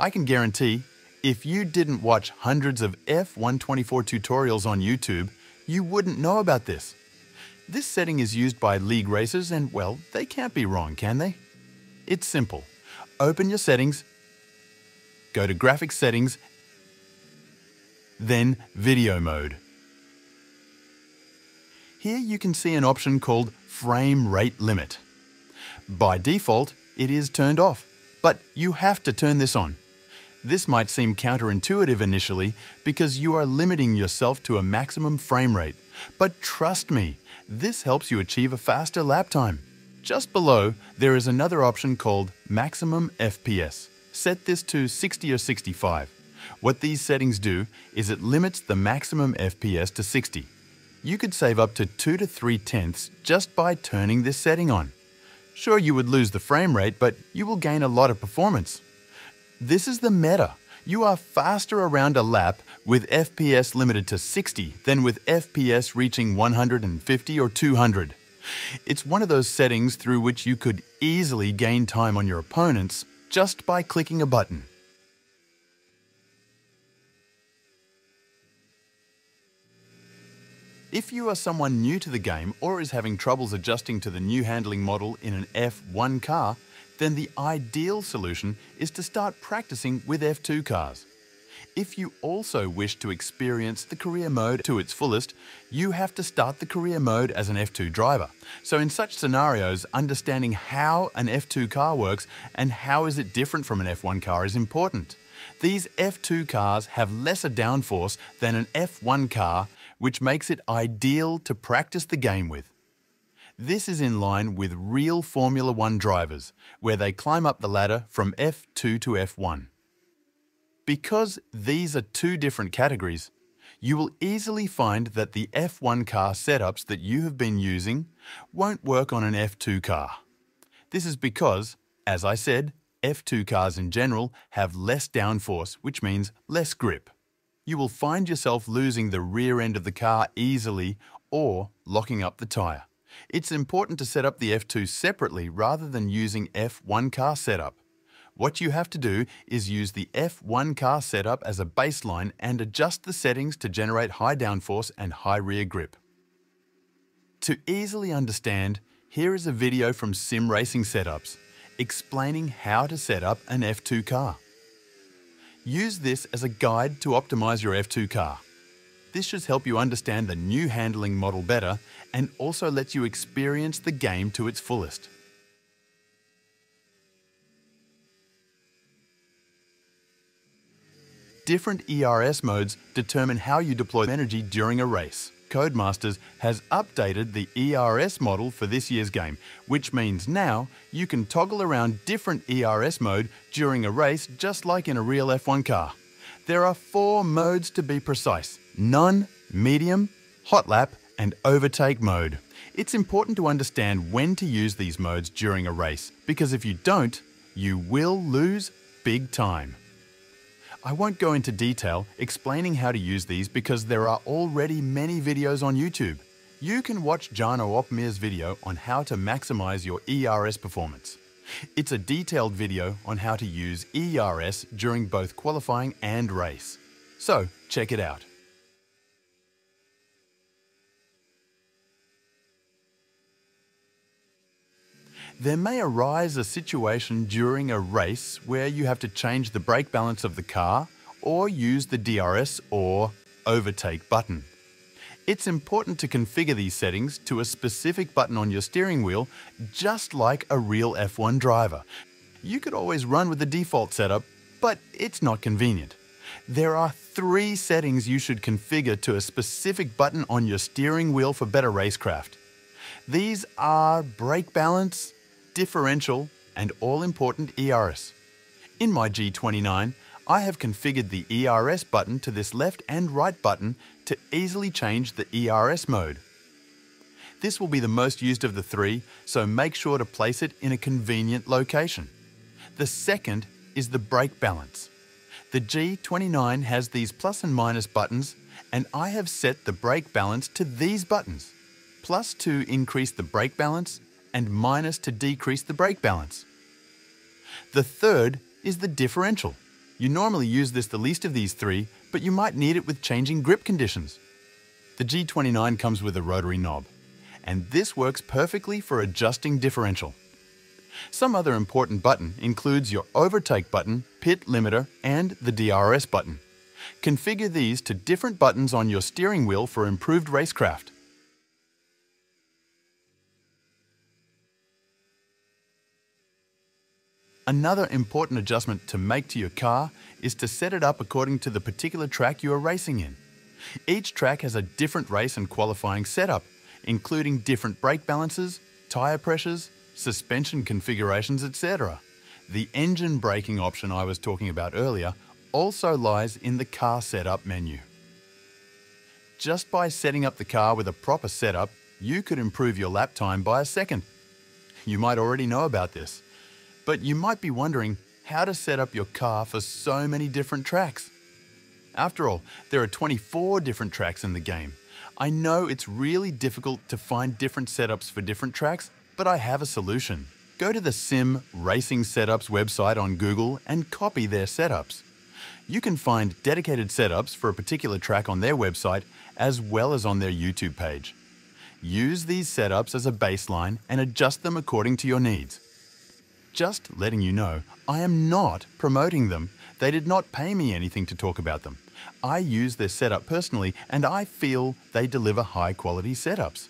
I can guarantee if you didn't watch hundreds of F124 tutorials on YouTube, you wouldn't know about this. This setting is used by league racers and, well, they can't be wrong, can they? It's simple. Open your settings, go to Graphics Settings, then Video Mode. Here you can see an option called Frame Rate Limit. By default, it is turned off, but you have to turn this on. This might seem counterintuitive initially because you are limiting yourself to a maximum frame rate, but trust me, this helps you achieve a faster lap time. Just below, there is another option called Maximum FPS. Set this to 60 or 65. What these settings do is it limits the maximum FPS to 60. You could save up to 2 to 3 tenths just by turning this setting on. Sure, you would lose the frame rate, but you will gain a lot of performance. This is the meta. You are faster around a lap with FPS limited to 60 than with FPS reaching 150 or 200. It's one of those settings through which you could easily gain time on your opponents just by clicking a button. If you are someone new to the game or is having troubles adjusting to the new handling model in an F1 car, then the ideal solution is to start practicing with F2 cars. If you also wish to experience the career mode to its fullest, you have to start the career mode as an F2 driver. So in such scenarios, understanding how an F2 car works and how is it different from an F1 car is important. These F2 cars have lesser downforce than an F1 car which makes it ideal to practice the game with. This is in line with real Formula One drivers, where they climb up the ladder from F2 to F1. Because these are two different categories, you will easily find that the F1 car setups that you have been using won't work on an F2 car. This is because, as I said, F2 cars in general have less downforce, which means less grip you will find yourself losing the rear end of the car easily or locking up the tyre. It's important to set up the F2 separately rather than using F1 car setup. What you have to do is use the F1 car setup as a baseline and adjust the settings to generate high downforce and high rear grip. To easily understand, here is a video from Sim Racing Setups explaining how to set up an F2 car. Use this as a guide to optimize your F2 car. This should help you understand the new handling model better and also lets you experience the game to its fullest. Different ERS modes determine how you deploy energy during a race. Codemasters has updated the ERS model for this year's game, which means now you can toggle around different ERS mode during a race just like in a real F1 car. There are four modes to be precise, none, medium, hot lap and overtake mode. It's important to understand when to use these modes during a race because if you don't, you will lose big time. I won't go into detail explaining how to use these because there are already many videos on YouTube. You can watch Jarno Opmeer's video on how to maximize your ERS performance. It's a detailed video on how to use ERS during both qualifying and race. So, check it out. There may arise a situation during a race where you have to change the brake balance of the car or use the DRS or overtake button. It's important to configure these settings to a specific button on your steering wheel, just like a real F1 driver. You could always run with the default setup, but it's not convenient. There are three settings you should configure to a specific button on your steering wheel for better racecraft. These are brake balance, differential, and all-important ERS. In my G29, I have configured the ERS button to this left and right button to easily change the ERS mode. This will be the most used of the three, so make sure to place it in a convenient location. The second is the brake balance. The G29 has these plus and minus buttons, and I have set the brake balance to these buttons. Plus to increase the brake balance and minus to decrease the brake balance. The third is the differential. You normally use this the least of these three, but you might need it with changing grip conditions. The G29 comes with a rotary knob, and this works perfectly for adjusting differential. Some other important button includes your overtake button, pit limiter, and the DRS button. Configure these to different buttons on your steering wheel for improved racecraft. Another important adjustment to make to your car is to set it up according to the particular track you are racing in. Each track has a different race and qualifying setup, including different brake balances, tyre pressures, suspension configurations, etc. The engine braking option I was talking about earlier also lies in the car setup menu. Just by setting up the car with a proper setup, you could improve your lap time by a second. You might already know about this, but you might be wondering how to set up your car for so many different tracks. After all, there are 24 different tracks in the game. I know it's really difficult to find different setups for different tracks, but I have a solution. Go to the Sim Racing Setups website on Google and copy their setups. You can find dedicated setups for a particular track on their website as well as on their YouTube page. Use these setups as a baseline and adjust them according to your needs. Just letting you know, I am not promoting them. They did not pay me anything to talk about them. I use their setup personally and I feel they deliver high quality setups.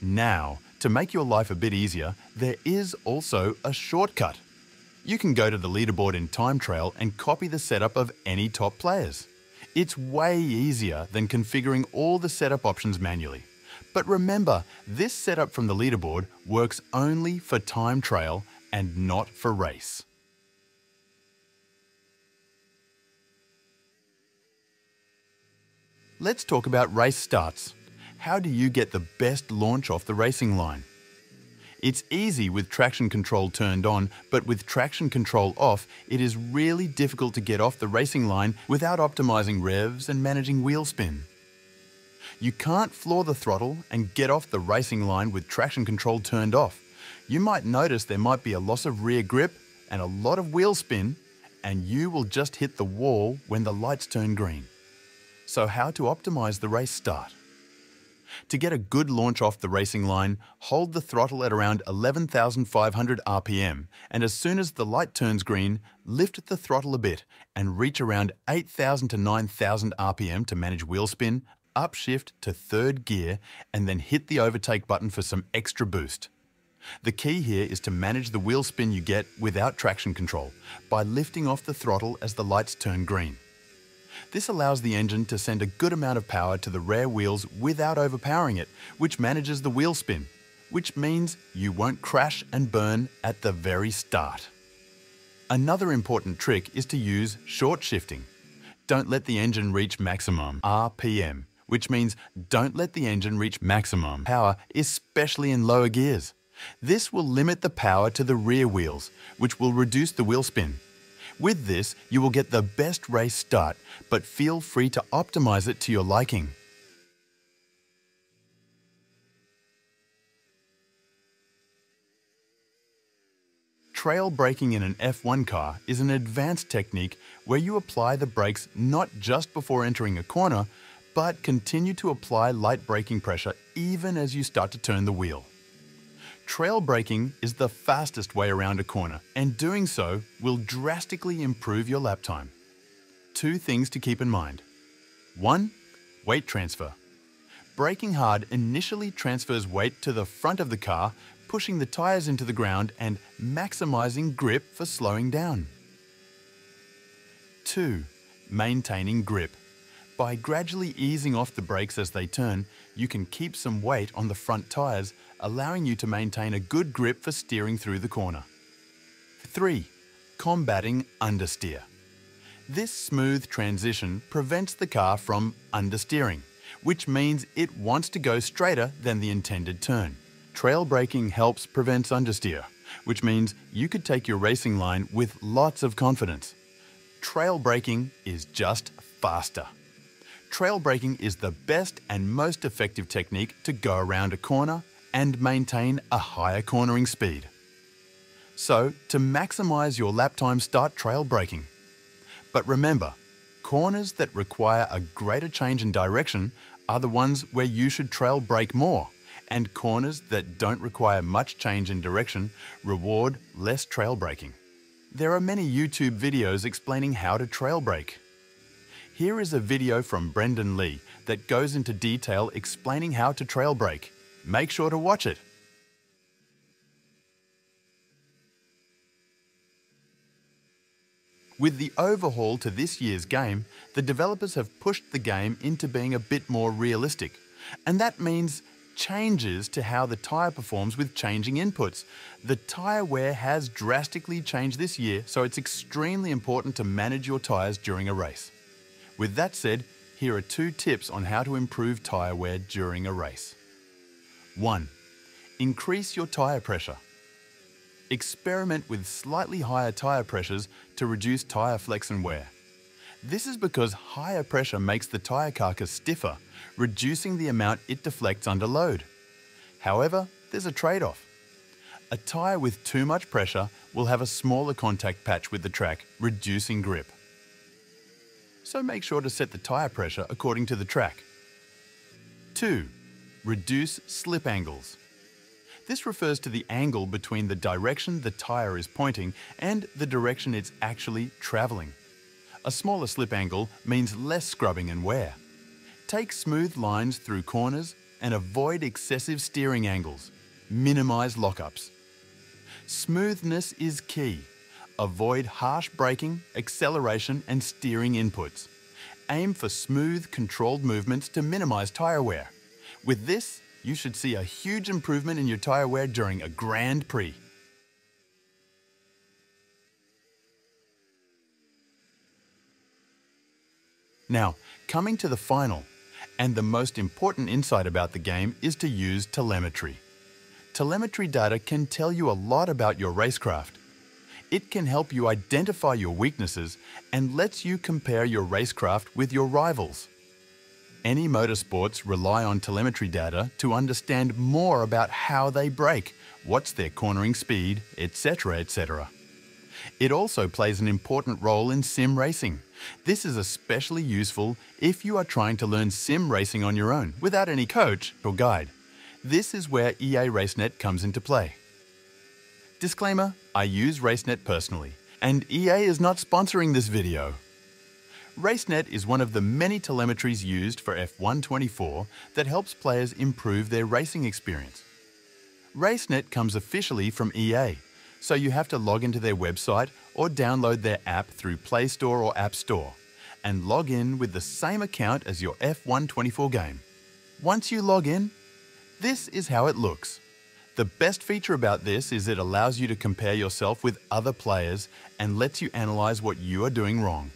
Now, to make your life a bit easier, there is also a shortcut. You can go to the leaderboard in Time Trial and copy the setup of any top players. It's way easier than configuring all the setup options manually. But remember, this setup from the leaderboard works only for Time Trial and not for race. Let's talk about race starts. How do you get the best launch off the racing line? It's easy with traction control turned on, but with traction control off, it is really difficult to get off the racing line without optimizing revs and managing wheel spin. You can't floor the throttle and get off the racing line with traction control turned off. You might notice there might be a loss of rear grip and a lot of wheel spin, and you will just hit the wall when the lights turn green. So how to optimize the race start? To get a good launch off the racing line, hold the throttle at around 11,500 RPM and as soon as the light turns green, lift the throttle a bit and reach around 8,000 to 9,000 RPM to manage wheel spin, upshift to third gear and then hit the overtake button for some extra boost. The key here is to manage the wheel spin you get without traction control by lifting off the throttle as the lights turn green. This allows the engine to send a good amount of power to the rear wheels without overpowering it, which manages the wheel spin, which means you won't crash and burn at the very start. Another important trick is to use short shifting. Don't let the engine reach maximum RPM, which means don't let the engine reach maximum power, especially in lower gears. This will limit the power to the rear wheels, which will reduce the wheel spin. With this, you will get the best race start, but feel free to optimize it to your liking. Trail braking in an F1 car is an advanced technique where you apply the brakes not just before entering a corner, but continue to apply light braking pressure even as you start to turn the wheel. Trail braking is the fastest way around a corner, and doing so will drastically improve your lap time. Two things to keep in mind. One, weight transfer. Braking hard initially transfers weight to the front of the car, pushing the tyres into the ground and maximising grip for slowing down. 2. Maintaining grip. By gradually easing off the brakes as they turn, you can keep some weight on the front tyres, allowing you to maintain a good grip for steering through the corner. 3. Combating understeer. This smooth transition prevents the car from understeering, which means it wants to go straighter than the intended turn. Trail braking helps prevent understeer, which means you could take your racing line with lots of confidence. Trail braking is just faster. Trail braking is the best and most effective technique to go around a corner and maintain a higher cornering speed. So, to maximise your lap time, start trail braking. But remember, corners that require a greater change in direction are the ones where you should trail brake more, and corners that don't require much change in direction reward less trail braking. There are many YouTube videos explaining how to trail brake. Here is a video from Brendon Leigh that goes into detail explaining how to trail brake. Make sure to watch it. With the overhaul to this year's game, the developers have pushed the game into being a bit more realistic. And that means changes to how the tyre performs with changing inputs. The tyre wear has drastically changed this year, so it's extremely important to manage your tyres during a race. With that said, here are two tips on how to improve tyre wear during a race. 1. Increase your tyre pressure. Experiment with slightly higher tyre pressures to reduce tyre flex and wear. This is because higher pressure makes the tyre carcass stiffer, reducing the amount it deflects under load. However, there's a trade-off. A tyre with too much pressure will have a smaller contact patch with the track, reducing grip. So make sure to set the tyre pressure according to the track. 2. Reduce slip angles. This refers to the angle between the direction the tyre is pointing and the direction it's actually travelling. A smaller slip angle means less scrubbing and wear. Take smooth lines through corners and avoid excessive steering angles. Minimise lockups. Smoothness is key. Avoid harsh braking, acceleration and steering inputs. Aim for smooth, controlled movements to minimise tyre wear. With this, you should see a huge improvement in your tyre wear during a Grand Prix. Now, coming to the final, and the most important insight about the game is to use telemetry. Telemetry data can tell you a lot about your racecraft. It can help you identify your weaknesses and lets you compare your racecraft with your rivals. Any motorsports rely on telemetry data to understand more about how they brake, what's their cornering speed, etc. etc. It also plays an important role in sim racing. This is especially useful if you are trying to learn sim racing on your own without any coach or guide. This is where EA RaceNet comes into play. Disclaimer, I use RaceNet personally, and EA is not sponsoring this video. RaceNet is one of the many telemetries used for F124 that helps players improve their racing experience. RaceNet comes officially from EA, so you have to log into their website or download their app through Play Store or App Store and log in with the same account as your F124 game. Once you log in, this is how it looks. The best feature about this is it allows you to compare yourself with other players and lets you analyse what you are doing wrong.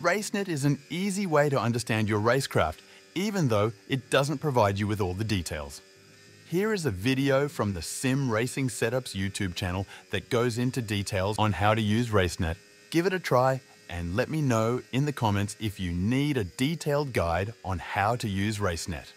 RaceNet is an easy way to understand your racecraft, even though it doesn't provide you with all the details. Here is a video from the Sim Racing Setups YouTube channel that goes into details on how to use RaceNet. Give it a try and let me know in the comments if you need a detailed guide on how to use RaceNet.